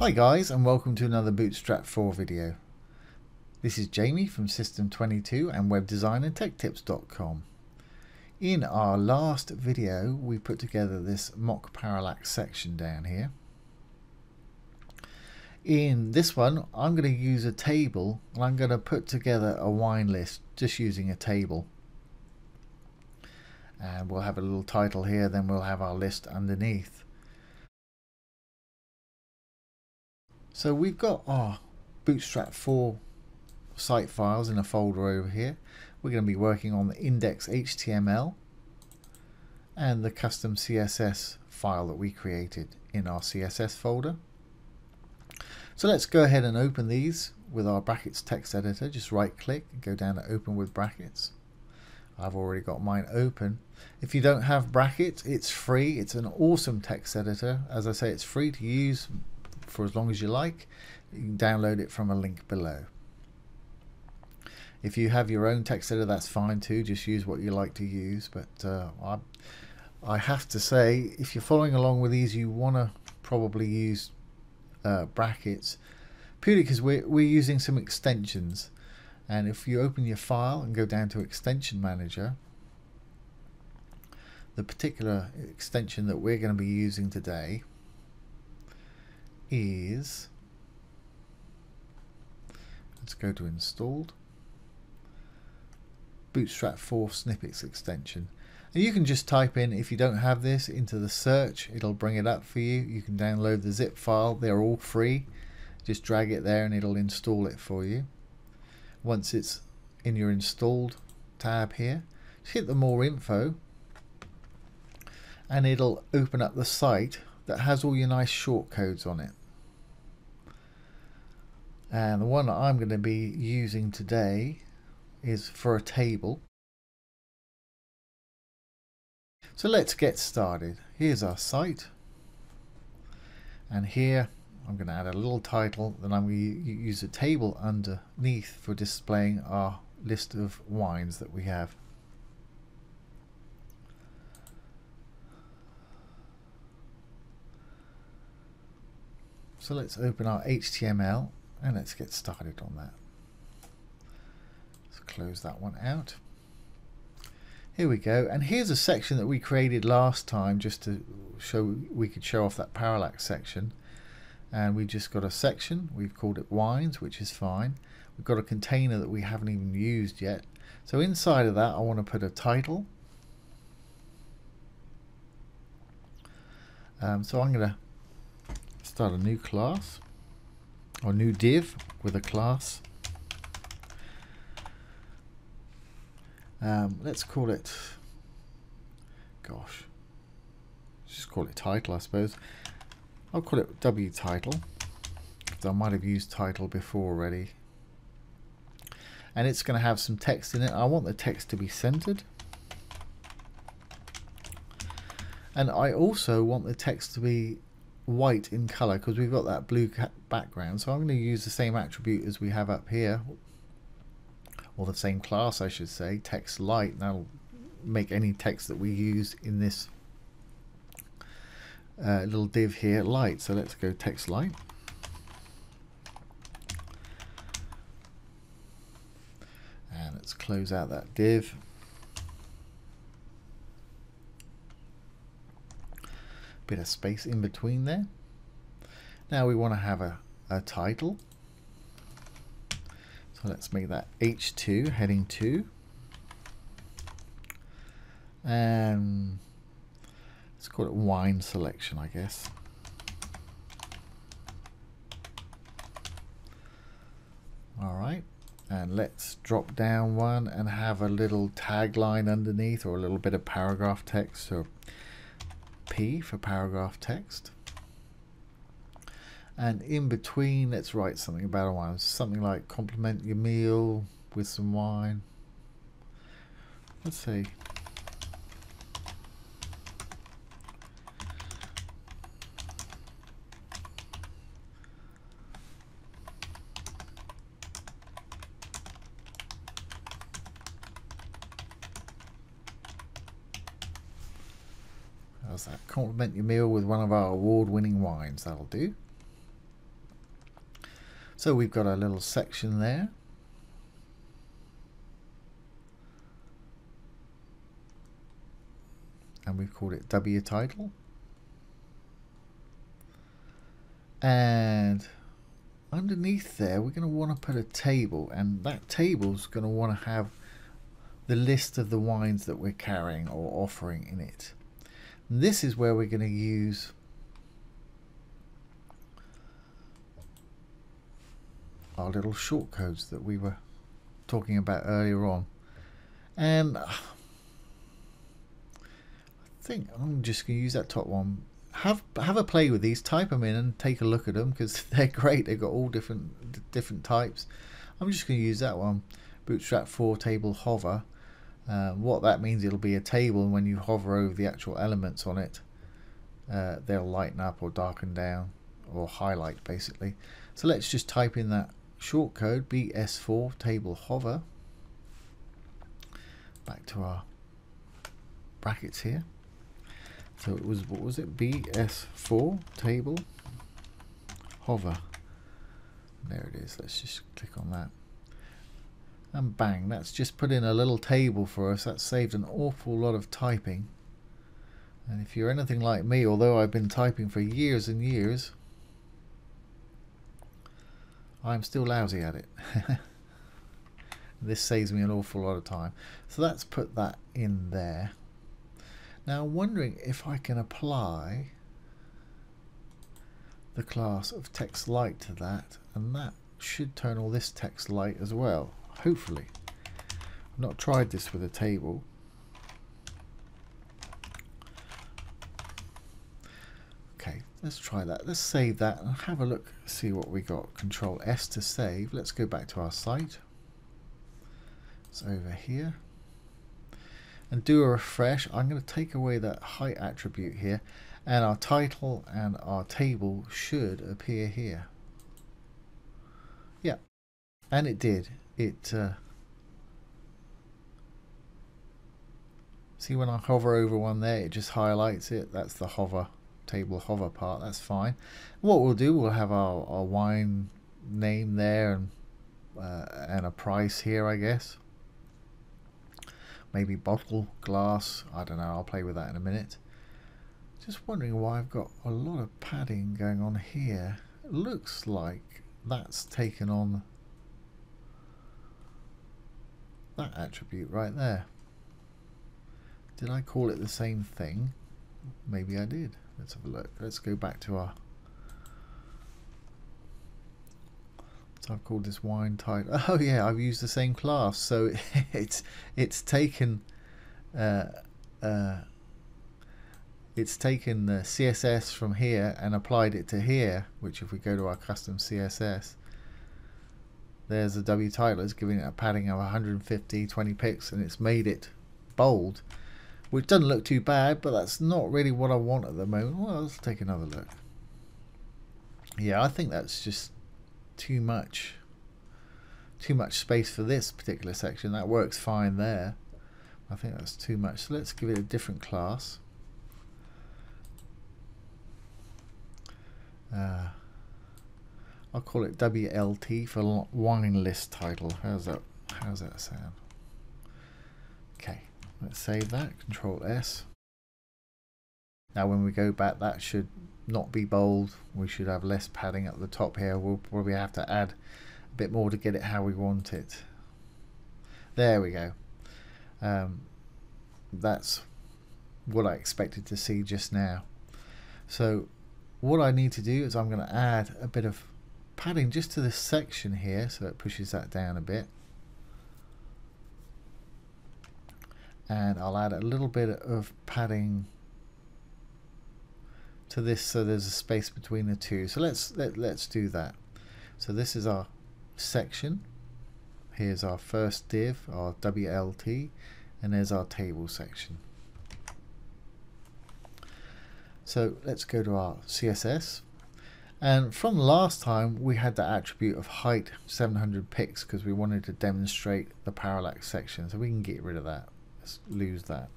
Hi guys and welcome to another Bootstrap 4 video. This is Jamie from System22 and webdesignandtechtips.com. In our last video we put together this mock parallax section down here. In this one I'm going to use a table and I'm going to put together a wine list just using a table. And we'll have a little title here then we'll have our list underneath. So we've got our Bootstrap 4 site files in a folder over here. We're going to be working on the index.html and the custom CSS file that we created in our CSS folder. So let's go ahead and open these with our brackets text editor. Just right click and go down to open with brackets. I've already got mine open. If you don't have brackets, it's free. It's an awesome text editor. As I say, it's free to use for as long as you like. You can download it from a link below. If you have your own text editor, that's fine too. Just use what you like to use. But uh, I, I have to say, if you're following along with these, you want to probably use uh, brackets purely because we're, we're using some extensions. And if you open your file and go down to Extension Manager, the particular extension that we're going to be using today is let's go to installed. Bootstrap 4 snippets extension. And you can just type in if you don't have this into the search. It'll bring it up for you. You can download the zip file. They're all free. Just drag it there and it'll install it for you. Once it's in your installed tab here hit the more info. And it'll open up the site that has all your nice shortcodes on it and the one I'm going to be using today is for a table. So let's get started. Here's our site. And here I'm going to add a little title. Then I'm going to use a table underneath for displaying our list of wines that we have. So let's open our HTML and let's get started on that. Let's close that one out. Here we go. And here's a section that we created last time just to show we could show off that parallax section. And we just got a section. We've called it wines, which is fine. We've got a container that we haven't even used yet. So inside of that, I want to put a title. Um, so I'm going to start a new class or new div with a class. Um, let's call it, gosh, just call it title, I suppose. I'll call it W title I might have used title before already. And it's going to have some text in it. I want the text to be centered. And I also want the text to be white in color because we've got that blue background so I'm going to use the same attribute as we have up here. Or the same class I should say. Text light that'll make any text that we use in this uh, little div here light. So let's go text light. And let's close out that div bit of space in between there. Now we want to have a, a title. So let's make that H2, heading 2. And let's call it wine selection, I guess. All right, and let's drop down one and have a little tagline underneath or a little bit of paragraph text. So P for paragraph text. And in between, let's write something about a wine. Something like complement your meal with some wine. Let's see. Complement your meal with one of our award-winning wines. That'll do. So we've got a little section there. And we've called it W title. And underneath there, we're going to want to put a table. And that table is going to want to have the list of the wines that we're carrying or offering in it. This is where we're going to use our little shortcodes that we were talking about earlier on. And uh, I think I'm just going to use that top one. Have have a play with these, type them in and take a look at them because they're great. They've got all different different types. I'm just going to use that one. Bootstrap 4 table hover. Uh, what that means, it'll be a table and when you hover over the actual elements on it, uh, they'll lighten up or darken down or highlight basically. So let's just type in that shortcode BS4 table hover. Back to our brackets here. So it was what was it? BS4 table hover. There it is. Let's just click on that and bang that's just put in a little table for us that saved an awful lot of typing and if you're anything like me although I've been typing for years and years I'm still lousy at it. this saves me an awful lot of time. So let's put that in there. Now I'm wondering if I can apply the class of text light to that and that should turn all this text light as well hopefully I've not tried this with a table Okay, Let's try that. Let's save that and have a look, see what we got. Control S to save. Let's go back to our site. It's over here. And do a refresh. I'm going to take away that height attribute here. And our title and our table should appear here. Yeah. And it did. It... Uh, see when I hover over one there, it just highlights it. That's the hover table hover part. That's fine. What we'll do we'll have our, our wine name there and uh, and a price here I guess. Maybe bottle glass. I don't know. I'll play with that in a minute. Just wondering why I've got a lot of padding going on here. Looks like that's taken on that attribute right there did I call it the same thing maybe I did Let's have a look. Let's go back to our. So I've called this wine title. Oh yeah, I've used the same class, so it's it's taken. Uh, uh, it's taken the CSS from here and applied it to here, which if we go to our custom CSS, there's the W title, it's giving it a padding of 150, 20 pixels, and it's made it bold which doesn't look too bad, but that's not really what I want at the moment. Well, let's take another look. Yeah, I think that's just too much. Too much space for this particular section. That works fine there. I think that's too much. So let's give it a different class. Uh, I'll call it WLT for wine list title. How's that? How's that sound? Okay. Let's save that, Control S. Now when we go back that should not be bold. We should have less padding at the top here. We'll probably have to add a bit more to get it how we want it. There we go. Um, that's what I expected to see just now. So what I need to do is I'm going to add a bit of padding just to this section here so it pushes that down a bit. and I'll add a little bit of padding to this so there's a space between the two. So let's let, let's do that. So this is our section. Here's our first div our WLT and there's our table section. So let's go to our CSS and from last time we had the attribute of height 700 pixels because we wanted to demonstrate the parallax section so we can get rid of that let's lose that.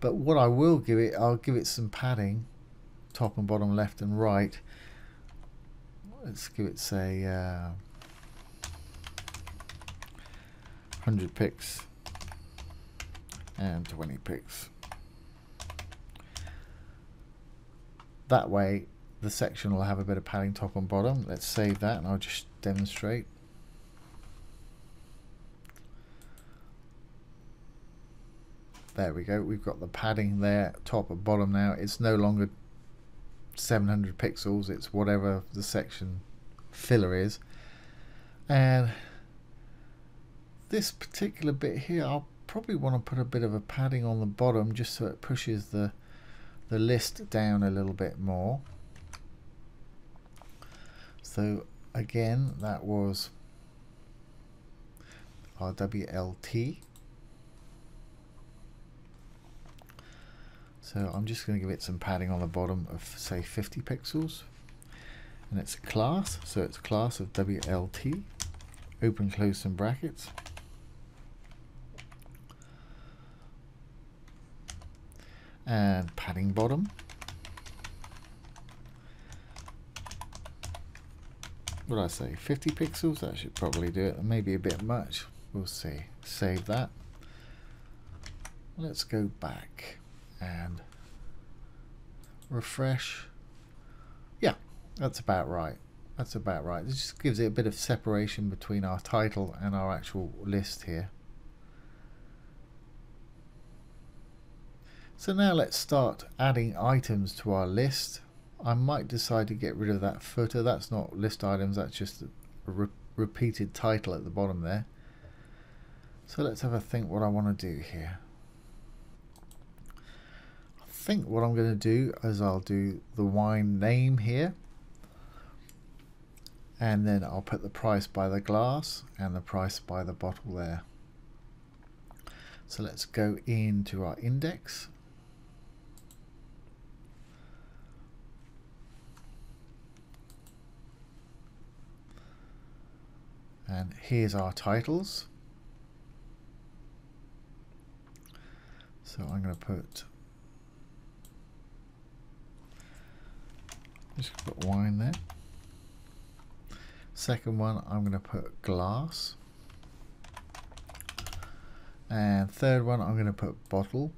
But what I will give it, I'll give it some padding, top and bottom, left and right, let's give it say uh, 100 picks and 20 picks. That way the section will have a bit of padding top and bottom. Let's save that and I'll just demonstrate. There we go. We've got the padding there, top and bottom now. It's no longer 700 pixels. It's whatever the section filler is. And this particular bit here, I'll probably want to put a bit of a padding on the bottom just so it pushes the the list down a little bit more. So again, that was our WLT. So I'm just going to give it some padding on the bottom of say 50 pixels. And it's a class, so it's a class of WLT. Open close some brackets. And padding bottom. What I say? 50 pixels? That should probably do it. Maybe a bit much. We'll see. Save that. Let's go back and refresh. Yeah, that's about right. That's about right. This just gives it a bit of separation between our title and our actual list here. So now let's start adding items to our list. I might decide to get rid of that footer. That's not list items, that's just a re repeated title at the bottom there. So let's have a think what I want to do here I think what I'm going to do is I'll do the wine name here and then I'll put the price by the glass and the price by the bottle there. So let's go into our index. And here's our titles. So I'm going to put Just put wine there. Second one, I'm going to put glass. And third one, I'm going to put bottle.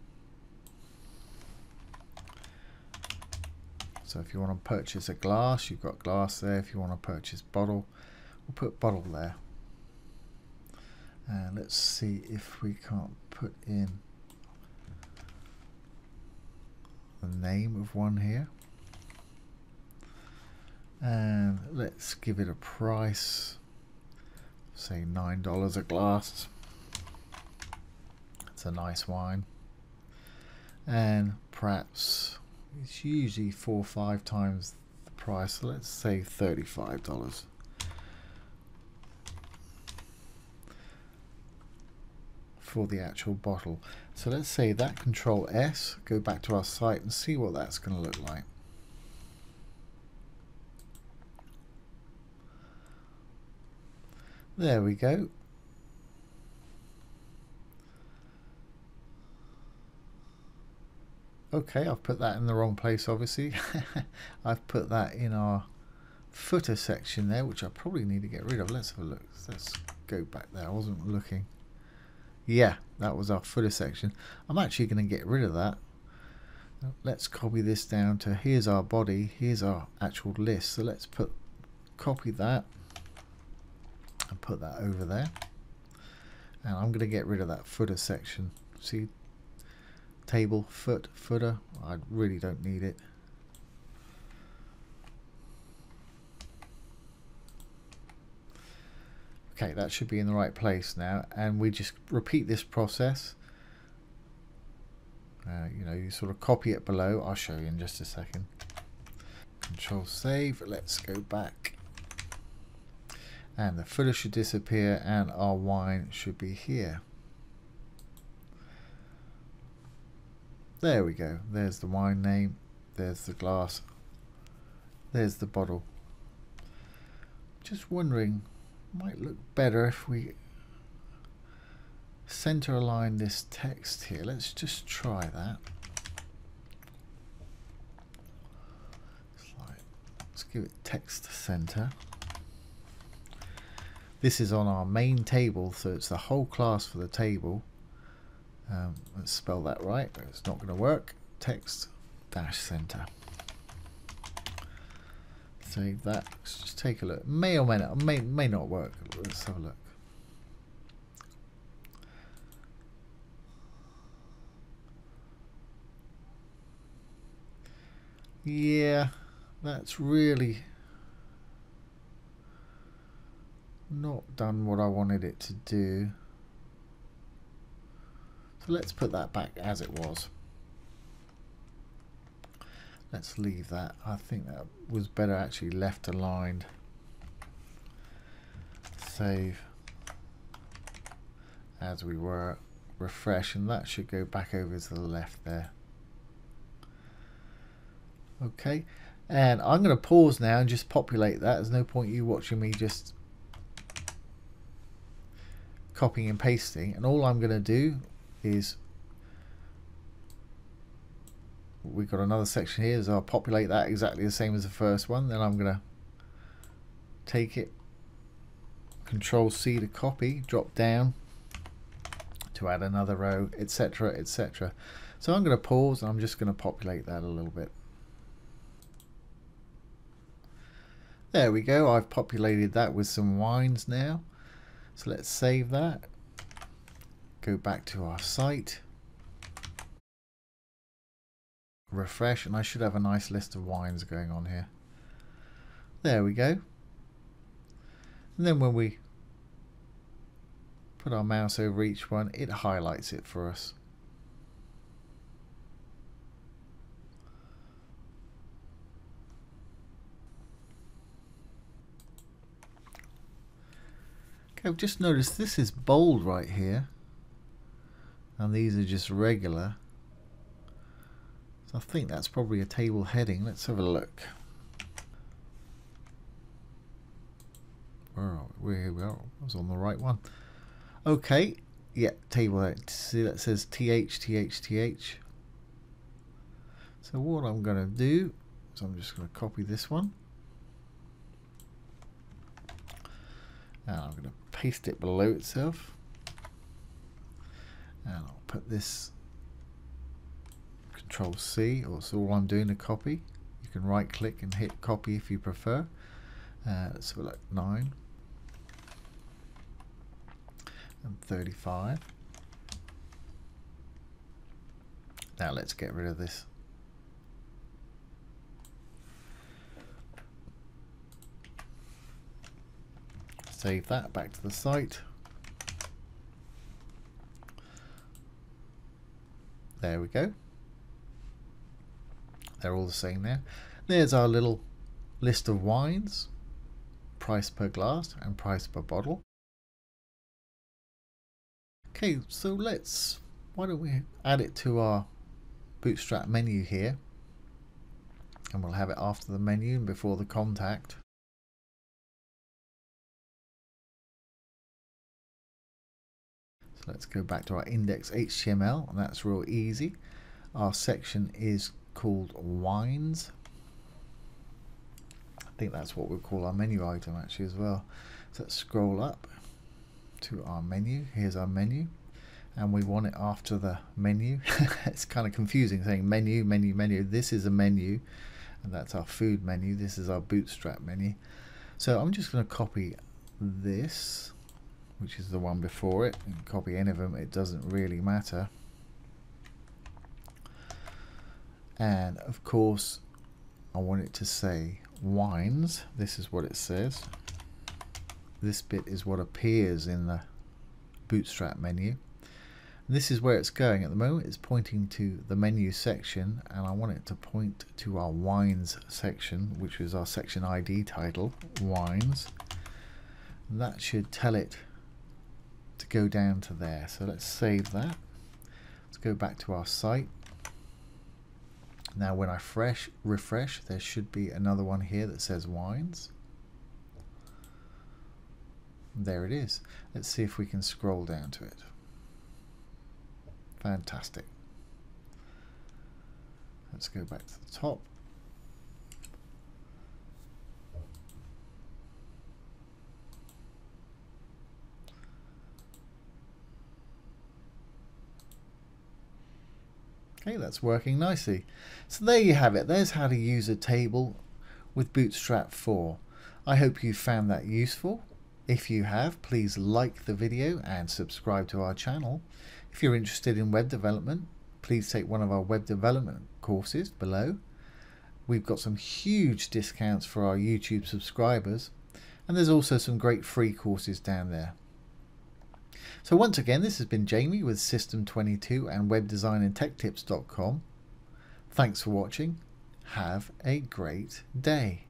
So if you want to purchase a glass, you've got glass there. If you want to purchase bottle, we'll put bottle there. And let's see if we can't put in the name of one here. And let's give it a price. Say nine dollars a glass. It's a nice wine. And perhaps it's usually four or five times the price. So let's say $35 for the actual bottle so let's say that control S go back to our site and see what that's going to look like There we go. Okay, I've put that in the wrong place, obviously. I've put that in our footer section there, which I probably need to get rid of. Let's have a look. Let's go back there. I wasn't looking. Yeah, that was our footer section. I'm actually going to get rid of that. Let's copy this down to here's our body, here's our actual list. So let's put copy that and put that over there. And I'm going to get rid of that footer section. See, table, foot, footer. I really don't need it. Okay, that should be in the right place now. And we just repeat this process. Uh, you know, you sort of copy it below. I'll show you in just a second. Control save. Let's go back and the footer should disappear and our wine should be here there we go there's the wine name there's the glass there's the bottle just wondering might look better if we center align this text here let's just try that let's give it text center. This is on our main table, so it's the whole class for the table. Um, let's spell that right, it's not going to work. Text dash center. Save that. Let's just take a look. May or may not, may, may not work. Let's have a look. Yeah, that's really not done what I wanted it to do. So let's put that back as it was. Let's leave that. I think that was better actually left aligned. Save as we were. Refresh and that should go back over to the left there. Okay, and I'm going to pause now and just populate that. There's no point you watching me just copying and pasting. And all I'm going to do is we've got another section here so I'll populate that exactly the same as the first one. Then I'm gonna take it control C to copy drop down to add another row etc etc so I'm gonna pause and I'm just gonna populate that a little bit. There we go. I've populated that with some wines now. So let's save that. Go back to our site refresh and I should have a nice list of wines going on here. There we go. And then when we put our mouse over each one it highlights it for us. Okay I've just noticed this is bold right here. And these are just regular so I think that's probably a table heading. Let's have a look. Where are we? Here we are. I was on the right one. Okay. Yeah, table. See that says TH, TH, TH. So what I'm going to do is I'm just going to copy this one. And I'm going to paste it below itself. And I'll put this Control C, or so all I'm doing a copy. You can right click and hit copy if you prefer. Uh, select 9 and 35. Now let's get rid of this. Save that back to the site. There we go. They're all the same there. There's our little list of wines, price per glass and price per bottle. Okay, so let's, why don't we add it to our Bootstrap menu here. And we'll have it after the menu and before the contact. So let's go back to our index HTML and that's real easy. Our section is called wines. I think that's what we call our menu item actually as well. So let's scroll up to our menu. Here's our menu and we want it after the menu. it's kind of confusing saying menu, menu, menu. This is a menu and that's our food menu. This is our bootstrap menu. So I'm just going to copy this, which is the one before it, and copy any of them. It doesn't really matter. And of course I want it to say wines. This is what it says. This bit is what appears in the bootstrap menu. And this is where it's going at the moment. It's pointing to the menu section and I want it to point to our wines section which is our section ID title wines. And that should tell it to go down to there. So let's save that. Let's go back to our site now when I fresh refresh, there should be another one here that says wines. There it is. Let's see if we can scroll down to it. Fantastic. Let's go back to the top. Okay, that's working nicely. So there you have it. There's how to use a table with Bootstrap 4. I hope you found that useful. If you have, please like the video and subscribe to our channel. If you're interested in web development, please take one of our web development courses below. We've got some huge discounts for our YouTube subscribers and there's also some great free courses down there. So once again, this has been Jamie with System22 and WebDesignAndTechTips.com. Thanks for watching. Have a great day.